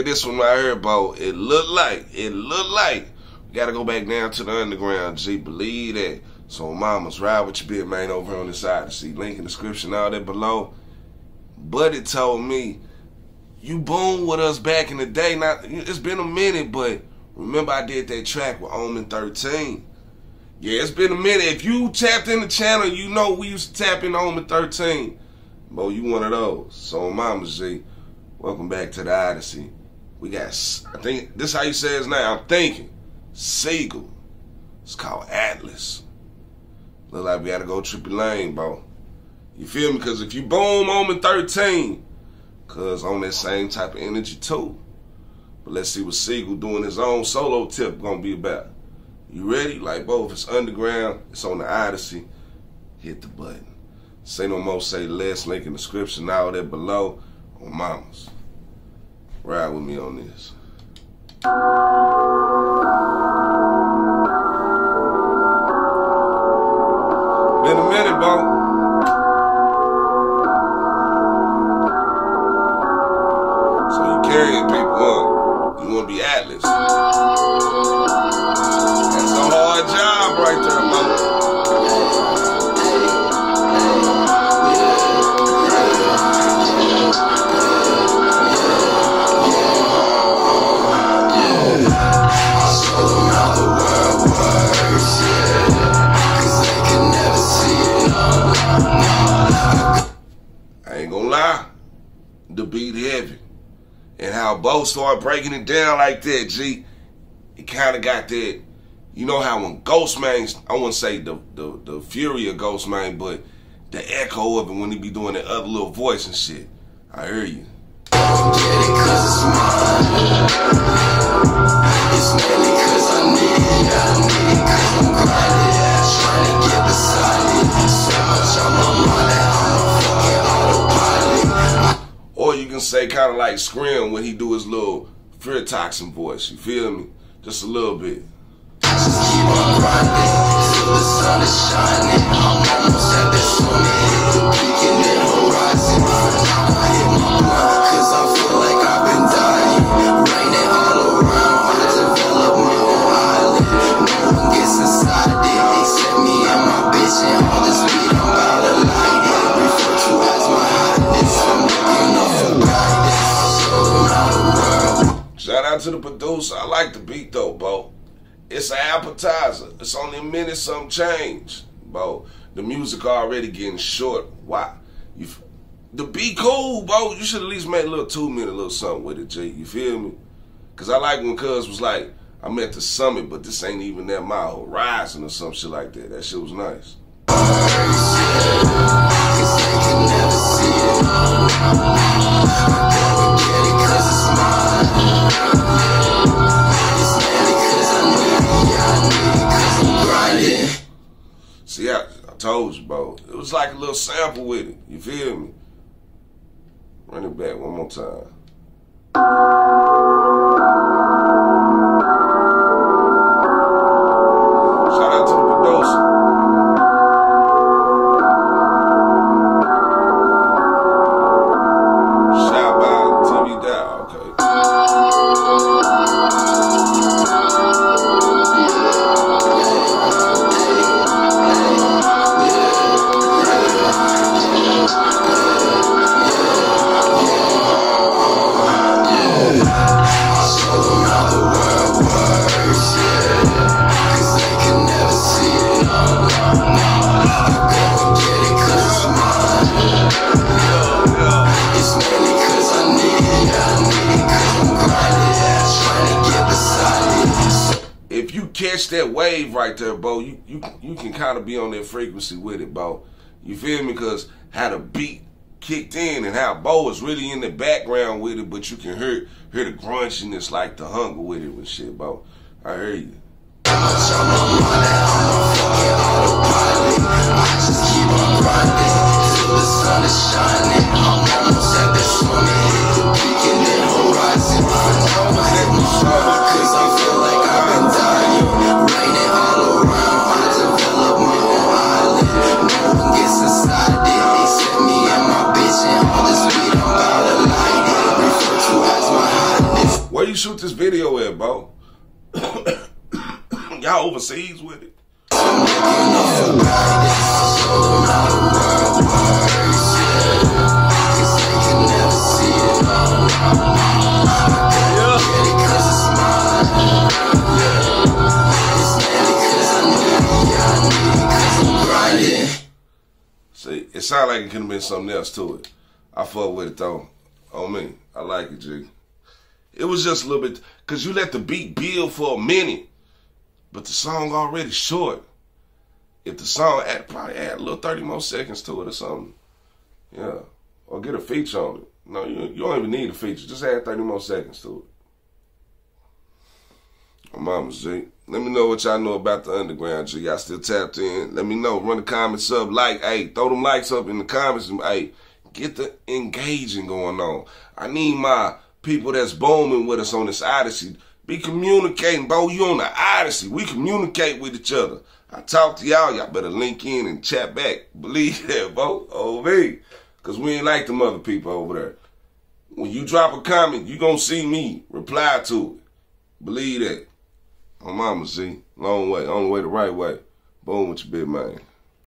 at this one right here, Bo. It look like, it look like we gotta go back down to the underground, G. Believe that. So mamas, ride with your big man over on the side. to See, link in the description, all that below. Buddy told me, you boom with us back in the day. Not it's been a minute, but remember I did that track with Omen 13. Yeah, it's been a minute. If you tapped in the channel, you know we used to tap in Omen 13. Bo, you one of those. So mamas, G, welcome back to the Odyssey. We got I think this how you say his name. I'm thinking. Sigil. It's called Atlas. Look like we gotta go triple lane, bro. You feel me? Cause if you boom Omen 13, cause on that same type of energy too. But let's see what Sigil doing his own solo tip gonna be about. You ready? Like, bro, if it's underground, it's on the Odyssey, hit the button. Say no more, say less, link in the description, all that below on Mamas. Ride with me on this. Been a minute, bro. The beat heavy. And how Bo started breaking it down like that, G, it kind of got that, you know how when Ghostemane, I wouldn't say the, the, the fury of Ghostemane, but the echo of it when he be doing that other little voice and shit. I hear you. can say kind of like Scream when he do his little fear toxin voice. You feel me? Just a little bit. Just To the producer. I like the beat though, Bo. It's an appetizer. It's only a minute some change, Bo. The music already getting short. Why? You, the beat cool, Bo. You should at least make a little two minute little something with it, Jay. You feel me? Cause I like when Cuz was like, I'm at the summit, but this ain't even that my horizon or some shit like that. That shit was nice. See, I, told you, bro. It was like a little sample with it. You feel me? Run it back one more time. okay. catch that wave right there, Bo, you you, you can kind of be on that frequency with it, Bo. You feel me? Because how the beat kicked in and how Bo is really in the background with it, but you can hear hear the grunchiness, like the hunger with it and shit, Bo. I hear you. I just keep on grinding, the sun is shining. Shoot this video at, bro? Y'all overseas with it? See, it sounded like it could have been something else to it. I fuck with it though. On me. I like it, G. It was just a little bit, cause you let the beat build for a minute, but the song already short. If the song add, probably add a little 30 more seconds to it or something. Yeah. Or get a feature on it. No, you, you don't even need a feature. Just add 30 more seconds to it. My mama, G. Let me know what y'all know about the underground, G. Y'all still tapped in. Let me know. Run the comments up. Like, hey, throw them likes up in the comments. And, hey, get the engaging going on. I need my people that's booming with us on this Odyssey. Be communicating, bro. You on the Odyssey. We communicate with each other. I talk to y'all. Y'all better link in and chat back. Believe that, bro. Oh, me. Because we ain't like them other people over there. When you drop a comment, you going to see me reply to it. Believe that. On mama, see. Long way. Only way the right way. Boom with your big man.